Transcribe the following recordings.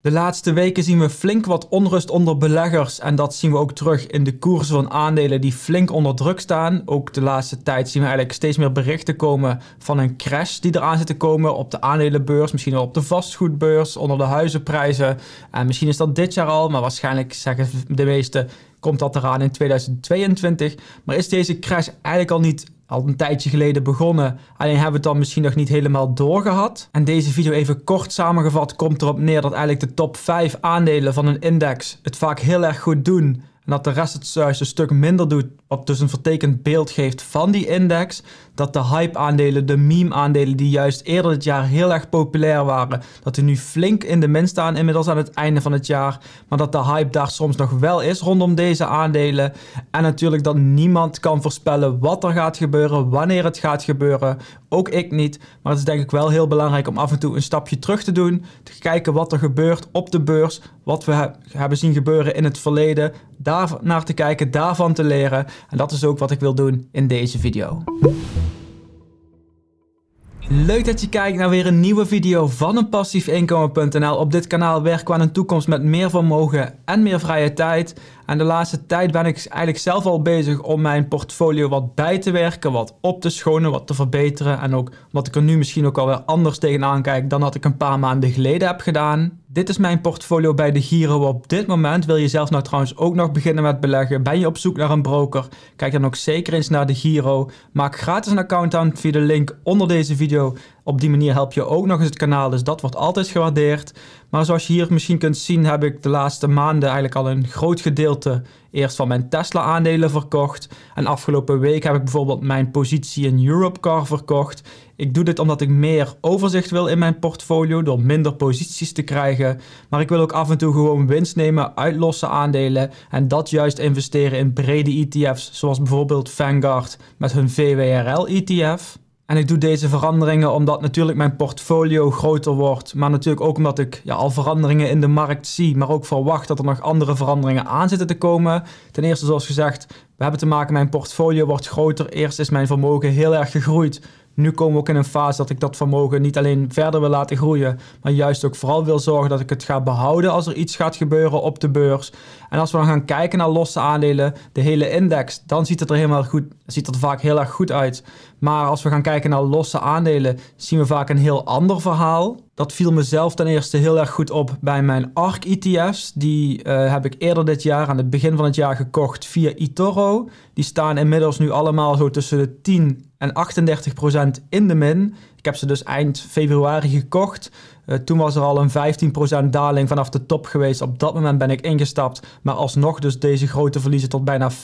De laatste weken zien we flink wat onrust onder beleggers en dat zien we ook terug in de koersen van aandelen die flink onder druk staan. Ook de laatste tijd zien we eigenlijk steeds meer berichten komen van een crash die eraan zit te komen op de aandelenbeurs, misschien wel op de vastgoedbeurs, onder de huizenprijzen. En misschien is dat dit jaar al, maar waarschijnlijk zeggen de meesten komt dat eraan in 2022. Maar is deze crash eigenlijk al niet al een tijdje geleden begonnen. Alleen hebben we het dan misschien nog niet helemaal doorgehad. En deze video even kort samengevat komt erop neer dat eigenlijk de top 5 aandelen van een index het vaak heel erg goed doen. En dat de rest het juist een stuk minder doet, wat dus een vertekend beeld geeft van die index. Dat de hype-aandelen, de meme-aandelen, die juist eerder dit jaar heel erg populair waren, dat die nu flink in de min staan inmiddels aan het einde van het jaar. Maar dat de hype daar soms nog wel is rondom deze aandelen. En natuurlijk dat niemand kan voorspellen wat er gaat gebeuren, wanneer het gaat gebeuren. Ook ik niet. Maar het is denk ik wel heel belangrijk om af en toe een stapje terug te doen. Te kijken wat er gebeurt op de beurs. Wat we hebben zien gebeuren in het verleden. Daar naar te kijken, daarvan te leren. En dat is ook wat ik wil doen in deze video. Leuk dat je kijkt naar weer een nieuwe video van een passiefinkomen.nl. Op dit kanaal werken we aan een toekomst met meer vermogen en meer vrije tijd. En de laatste tijd ben ik eigenlijk zelf al bezig om mijn portfolio wat bij te werken, wat op te schonen, wat te verbeteren. En ook wat ik er nu misschien ook alweer anders tegenaan kijk dan dat ik een paar maanden geleden heb gedaan. Dit is mijn portfolio bij de Giro op dit moment. Wil je zelf nou trouwens ook nog beginnen met beleggen? Ben je op zoek naar een broker? Kijk dan ook zeker eens naar de Giro. Maak gratis een account aan via de link onder deze video. Op die manier help je ook nog eens het kanaal, dus dat wordt altijd gewaardeerd. Maar zoals je hier misschien kunt zien, heb ik de laatste maanden eigenlijk al een groot gedeelte eerst van mijn Tesla-aandelen verkocht. En afgelopen week heb ik bijvoorbeeld mijn positie in Europcar verkocht. Ik doe dit omdat ik meer overzicht wil in mijn portfolio door minder posities te krijgen. Maar ik wil ook af en toe gewoon winst nemen uit losse aandelen. En dat juist investeren in brede ETF's, zoals bijvoorbeeld Vanguard met hun VWRL-ETF. En ik doe deze veranderingen omdat natuurlijk mijn portfolio groter wordt. Maar natuurlijk ook omdat ik ja, al veranderingen in de markt zie. Maar ook verwacht dat er nog andere veranderingen aan zitten te komen. Ten eerste, zoals gezegd, we hebben te maken, mijn portfolio wordt groter. Eerst is mijn vermogen heel erg gegroeid. Nu komen we ook in een fase dat ik dat vermogen niet alleen verder wil laten groeien, maar juist ook vooral wil zorgen dat ik het ga behouden als er iets gaat gebeuren op de beurs. En als we dan gaan kijken naar losse aandelen, de hele index, dan ziet het er helemaal goed, ziet het er vaak heel erg goed uit. Maar als we gaan kijken naar losse aandelen, zien we vaak een heel ander verhaal. Dat viel mezelf ten eerste heel erg goed op bij mijn ARK ETF's. Die uh, heb ik eerder dit jaar, aan het begin van het jaar, gekocht via eToro. Die staan inmiddels nu allemaal zo tussen de 10 en 38 procent in de min. Ik heb ze dus eind februari gekocht. Uh, toen was er al een 15% daling vanaf de top geweest. Op dat moment ben ik ingestapt. Maar alsnog dus deze grote verliezen tot bijna 40%.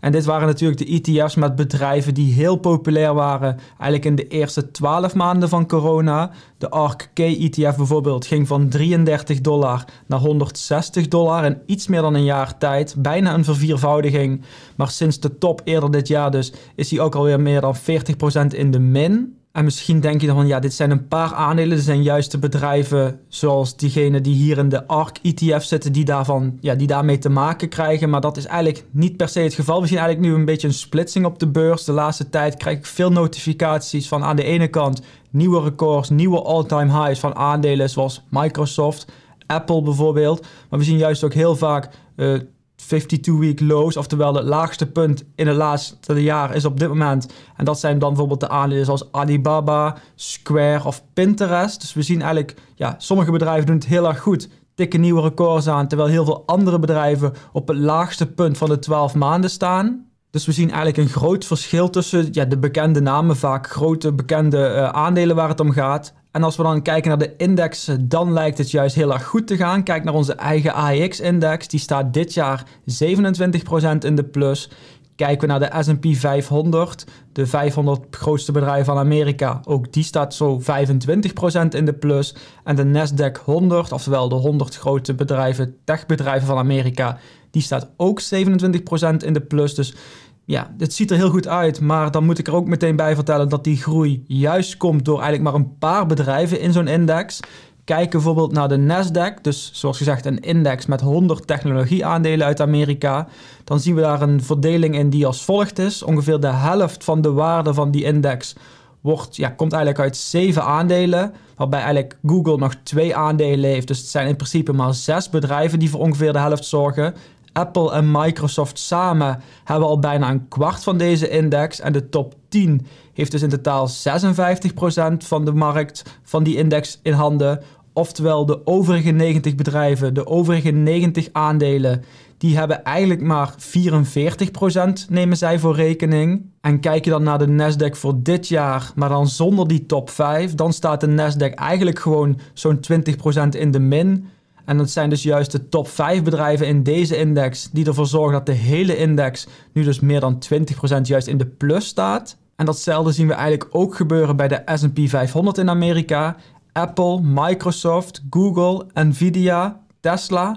En dit waren natuurlijk de ETF's met bedrijven die heel populair waren. Eigenlijk in de eerste 12 maanden van corona. De ARK-K ETF bijvoorbeeld ging van 33 dollar naar 160 dollar in iets meer dan een jaar tijd. Bijna een verviervoudiging. Maar sinds de top eerder dit jaar dus is hij ook alweer meer dan 40% in de min. En misschien denk je dan van ja, dit zijn een paar aandelen. Dit zijn juist de bedrijven zoals diegene die hier in de ARK ETF zitten, die, daarvan, ja, die daarmee te maken krijgen. Maar dat is eigenlijk niet per se het geval. We zien eigenlijk nu een beetje een splitsing op de beurs. De laatste tijd krijg ik veel notificaties van aan de ene kant nieuwe records, nieuwe all-time highs van aandelen zoals Microsoft, Apple bijvoorbeeld. Maar we zien juist ook heel vaak uh, 52-week lows, oftewel het laagste punt in het laatste jaar is op dit moment. En dat zijn dan bijvoorbeeld de aandelen zoals Alibaba, Square of Pinterest. Dus we zien eigenlijk, ja, sommige bedrijven doen het heel erg goed, tikken nieuwe records aan, terwijl heel veel andere bedrijven op het laagste punt van de 12 maanden staan. Dus we zien eigenlijk een groot verschil tussen ja, de bekende namen, vaak grote bekende uh, aandelen waar het om gaat. En als we dan kijken naar de indexen, dan lijkt het juist heel erg goed te gaan. Kijk naar onze eigen AEX-index, die staat dit jaar 27% in de plus. Kijken we naar de S&P 500, de 500 grootste bedrijven van Amerika, ook die staat zo 25% in de plus. En de Nasdaq 100, oftewel de 100 grote bedrijven, techbedrijven van Amerika, die staat ook 27% in de plus. Dus ja, het ziet er heel goed uit, maar dan moet ik er ook meteen bij vertellen dat die groei juist komt door eigenlijk maar een paar bedrijven in zo'n index. Kijk bijvoorbeeld naar de Nasdaq, dus zoals gezegd een index met 100 technologieaandelen uit Amerika. Dan zien we daar een verdeling in die als volgt is. Ongeveer de helft van de waarde van die index wordt, ja, komt eigenlijk uit zeven aandelen. Waarbij eigenlijk Google nog twee aandelen heeft. Dus het zijn in principe maar zes bedrijven die voor ongeveer de helft zorgen. Apple en Microsoft samen hebben al bijna een kwart van deze index. En de top 10 heeft dus in totaal 56% van de markt van die index in handen. Oftewel de overige 90 bedrijven, de overige 90 aandelen, die hebben eigenlijk maar 44% nemen zij voor rekening. En kijk je dan naar de Nasdaq voor dit jaar, maar dan zonder die top 5, dan staat de Nasdaq eigenlijk gewoon zo'n 20% in de min. En dat zijn dus juist de top 5 bedrijven in deze index die ervoor zorgen dat de hele index nu dus meer dan 20% juist in de plus staat. En datzelfde zien we eigenlijk ook gebeuren bij de SP 500 in Amerika. Apple, Microsoft, Google, Nvidia, Tesla.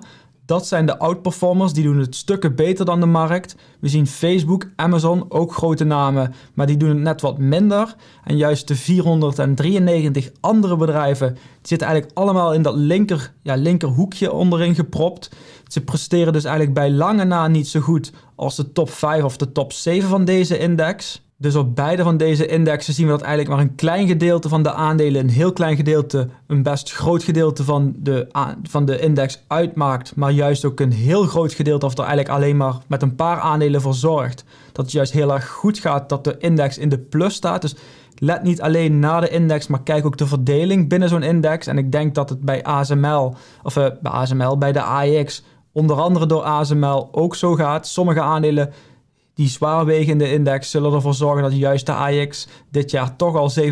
Dat zijn de outperformers, die doen het stukken beter dan de markt. We zien Facebook, Amazon, ook grote namen, maar die doen het net wat minder. En juist de 493 andere bedrijven, zitten eigenlijk allemaal in dat linker, ja, linkerhoekje onderin gepropt. Ze presteren dus eigenlijk bij lange na niet zo goed als de top 5 of de top 7 van deze index. Dus op beide van deze indexen zien we dat eigenlijk maar een klein gedeelte van de aandelen, een heel klein gedeelte, een best groot gedeelte van de, van de index uitmaakt. Maar juist ook een heel groot gedeelte, of er eigenlijk alleen maar met een paar aandelen voor zorgt. Dat het juist heel erg goed gaat dat de index in de plus staat. Dus let niet alleen naar de index, maar kijk ook de verdeling binnen zo'n index. En ik denk dat het bij ASML, of uh, bij ASML, bij de AEX, onder andere door ASML ook zo gaat. Sommige aandelen die zwaarwegende index zullen ervoor zorgen dat de AX dit jaar toch al 27%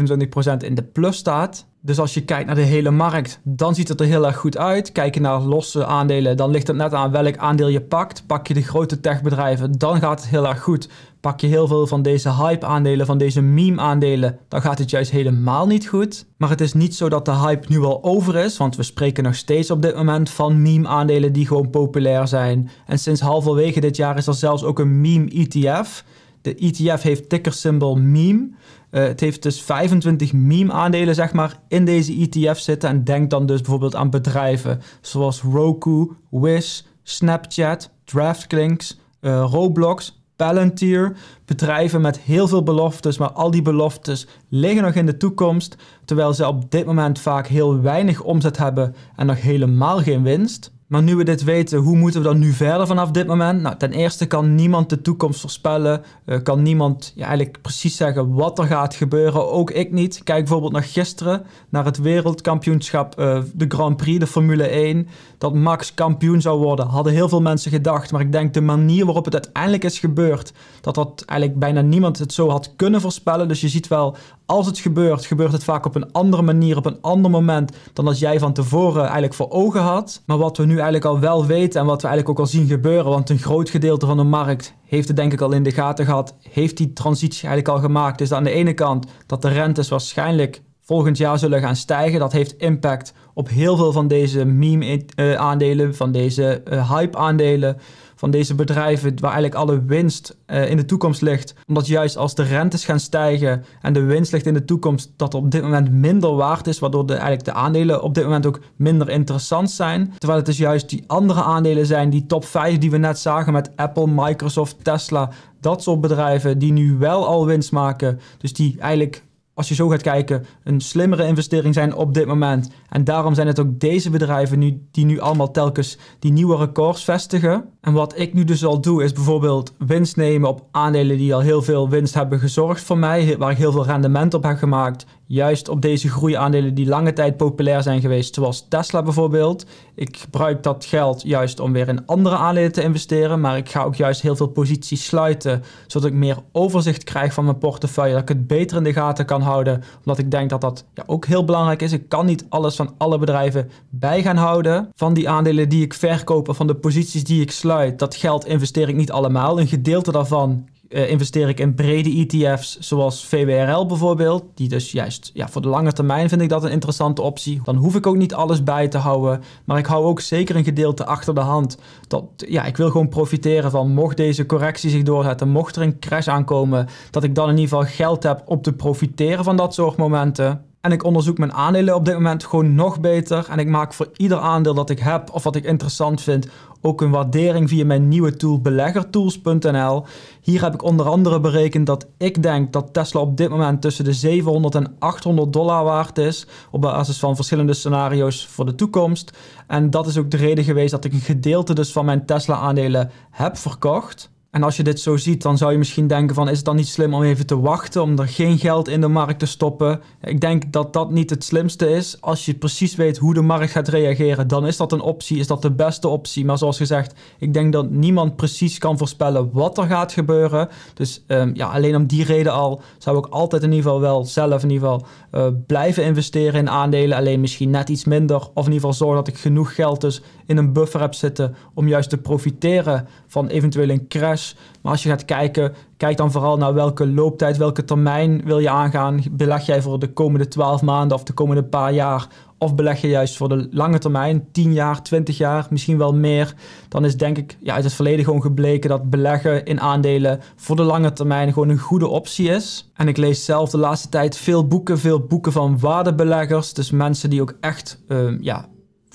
in de plus staat. Dus als je kijkt naar de hele markt, dan ziet het er heel erg goed uit. Kijk je naar losse aandelen, dan ligt het net aan welk aandeel je pakt. Pak je de grote techbedrijven, dan gaat het heel erg goed. Pak je heel veel van deze hype-aandelen, van deze meme-aandelen, dan gaat het juist helemaal niet goed. Maar het is niet zo dat de hype nu al over is, want we spreken nog steeds op dit moment van meme-aandelen die gewoon populair zijn. En sinds halverwege dit jaar is er zelfs ook een meme-ETF. De ETF heeft tickersymbol meme. Uh, het heeft dus 25 meme-aandelen zeg maar, in deze ETF zitten. En denk dan dus bijvoorbeeld aan bedrijven zoals Roku, Wish, Snapchat, DraftKings, uh, Roblox, Palantir. Bedrijven met heel veel beloftes, maar al die beloftes liggen nog in de toekomst. Terwijl ze op dit moment vaak heel weinig omzet hebben en nog helemaal geen winst. Maar nu we dit weten, hoe moeten we dan nu verder vanaf dit moment? Nou, ten eerste kan niemand de toekomst voorspellen. Uh, kan niemand ja, eigenlijk precies zeggen wat er gaat gebeuren. Ook ik niet. Kijk bijvoorbeeld naar gisteren, naar het wereldkampioenschap, uh, de Grand Prix, de Formule 1. Dat Max kampioen zou worden, hadden heel veel mensen gedacht. Maar ik denk de manier waarop het uiteindelijk is gebeurd, dat dat eigenlijk bijna niemand het zo had kunnen voorspellen. Dus je ziet wel, als het gebeurt, gebeurt het vaak op een andere manier, op een ander moment dan dat jij van tevoren eigenlijk voor ogen had. Maar wat we nu eigenlijk al wel weten en wat we eigenlijk ook al zien gebeuren, want een groot gedeelte van de markt heeft het denk ik al in de gaten gehad, heeft die transitie eigenlijk al gemaakt. Dus aan de ene kant dat de rentes waarschijnlijk volgend jaar zullen gaan stijgen. Dat heeft impact op heel veel van deze meme-aandelen, van deze uh, hype-aandelen van deze bedrijven waar eigenlijk alle winst uh, in de toekomst ligt. Omdat juist als de rentes gaan stijgen en de winst ligt in de toekomst, dat op dit moment minder waard is, waardoor de, eigenlijk de aandelen op dit moment ook minder interessant zijn. Terwijl het dus juist die andere aandelen zijn, die top 5 die we net zagen met Apple, Microsoft, Tesla, dat soort bedrijven die nu wel al winst maken. Dus die eigenlijk als je zo gaat kijken, een slimmere investering zijn op dit moment. En daarom zijn het ook deze bedrijven nu, die nu allemaal telkens die nieuwe records vestigen. En wat ik nu dus al doe, is bijvoorbeeld winst nemen op aandelen die al heel veel winst hebben gezorgd voor mij, waar ik heel veel rendement op heb gemaakt. Juist op deze groeiaandelen die lange tijd populair zijn geweest, zoals Tesla bijvoorbeeld. Ik gebruik dat geld juist om weer in andere aandelen te investeren, maar ik ga ook juist heel veel posities sluiten, zodat ik meer overzicht krijg van mijn portefeuille, dat ik het beter in de gaten kan houden, omdat ik denk dat dat ja, ook heel belangrijk is. Ik kan niet alles van alle bedrijven bij gaan houden. Van die aandelen die ik verkoop, van de posities die ik sluit, dat geld investeer ik niet allemaal. Een gedeelte daarvan uh, investeer ik in brede ETF's, zoals VWRL bijvoorbeeld. Die dus juist ja, voor de lange termijn vind ik dat een interessante optie. Dan hoef ik ook niet alles bij te houden. Maar ik hou ook zeker een gedeelte achter de hand. Dat, ja, ik wil gewoon profiteren van mocht deze correctie zich doorzetten, mocht er een crash aankomen, dat ik dan in ieder geval geld heb om te profiteren van dat soort momenten. En ik onderzoek mijn aandelen op dit moment gewoon nog beter. En ik maak voor ieder aandeel dat ik heb of wat ik interessant vind ook een waardering via mijn nieuwe tool beleggertools.nl. Hier heb ik onder andere berekend dat ik denk dat Tesla op dit moment tussen de 700 en 800 dollar waard is. Op basis van verschillende scenario's voor de toekomst. En dat is ook de reden geweest dat ik een gedeelte dus van mijn Tesla aandelen heb verkocht. En als je dit zo ziet, dan zou je misschien denken van is het dan niet slim om even te wachten, om er geen geld in de markt te stoppen? Ik denk dat dat niet het slimste is. Als je precies weet hoe de markt gaat reageren, dan is dat een optie, is dat de beste optie. Maar zoals gezegd, ik denk dat niemand precies kan voorspellen wat er gaat gebeuren. Dus um, ja, alleen om die reden al zou ik altijd in ieder geval wel zelf in ieder geval uh, blijven investeren in aandelen. Alleen misschien net iets minder. Of in ieder geval zorgen dat ik genoeg geld dus in een buffer heb zitten om juist te profiteren van eventueel een crash maar als je gaat kijken, kijk dan vooral naar welke looptijd, welke termijn wil je aangaan. Beleg jij voor de komende 12 maanden of de komende paar jaar? Of beleg je juist voor de lange termijn, 10 jaar, 20 jaar, misschien wel meer. Dan is denk ik ja, uit het verleden gewoon gebleken dat beleggen in aandelen voor de lange termijn gewoon een goede optie is. En ik lees zelf de laatste tijd veel boeken, veel boeken van waardebeleggers. Dus mensen die ook echt uh, ja,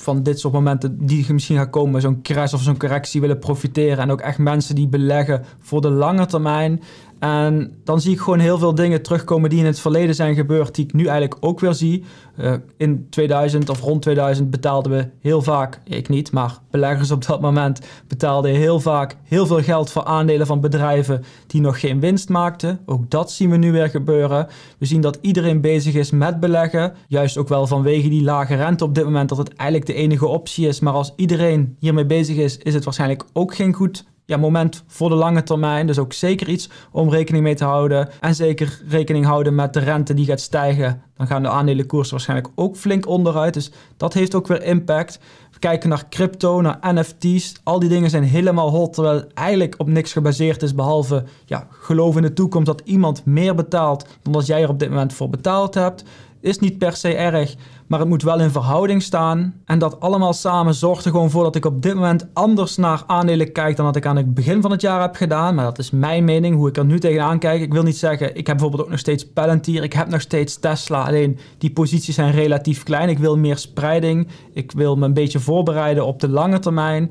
van dit soort momenten die misschien gaan komen, zo'n crash of zo'n correctie willen profiteren. En ook echt mensen die beleggen voor de lange termijn. En dan zie ik gewoon heel veel dingen terugkomen die in het verleden zijn gebeurd, die ik nu eigenlijk ook weer zie. Uh, in 2000 of rond 2000 betaalden we heel vaak, ik niet, maar beleggers op dat moment betaalden heel vaak heel veel geld voor aandelen van bedrijven die nog geen winst maakten. Ook dat zien we nu weer gebeuren. We zien dat iedereen bezig is met beleggen, juist ook wel vanwege die lage rente op dit moment, dat het eigenlijk de enige optie is. Maar als iedereen hiermee bezig is, is het waarschijnlijk ook geen goed ja, moment voor de lange termijn. Dus ook zeker iets om rekening mee te houden. En zeker rekening houden met de rente die gaat stijgen. Dan gaan de aandelenkoersen waarschijnlijk ook flink onderuit. Dus dat heeft ook weer impact. We kijken naar crypto, naar NFT's. Al die dingen zijn helemaal hot. Terwijl het eigenlijk op niks gebaseerd is. Behalve ja, geloof in de toekomst dat iemand meer betaalt dan dat jij er op dit moment voor betaald hebt is niet per se erg, maar het moet wel in verhouding staan. En dat allemaal samen zorgt er gewoon voor dat ik op dit moment anders naar aandelen kijk dan dat ik aan het begin van het jaar heb gedaan. Maar dat is mijn mening, hoe ik er nu tegenaan kijk. Ik wil niet zeggen, ik heb bijvoorbeeld ook nog steeds Palantir, ik heb nog steeds Tesla. Alleen die posities zijn relatief klein. Ik wil meer spreiding. Ik wil me een beetje voorbereiden op de lange termijn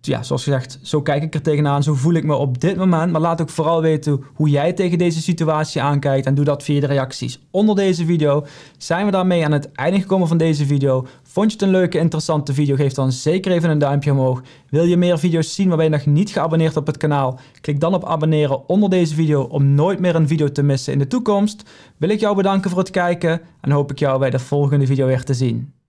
ja, zoals gezegd, zo kijk ik er tegenaan. Zo voel ik me op dit moment. Maar laat ook vooral weten hoe jij tegen deze situatie aankijkt. En doe dat via de reacties onder deze video. Zijn we daarmee aan het einde gekomen van deze video. Vond je het een leuke, interessante video? Geef dan zeker even een duimpje omhoog. Wil je meer video's zien waarbij je nog niet geabonneerd op het kanaal? Klik dan op abonneren onder deze video om nooit meer een video te missen in de toekomst. Wil ik jou bedanken voor het kijken en hoop ik jou bij de volgende video weer te zien.